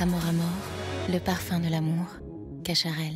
Amour à mort, le parfum de l'amour. Cacharel.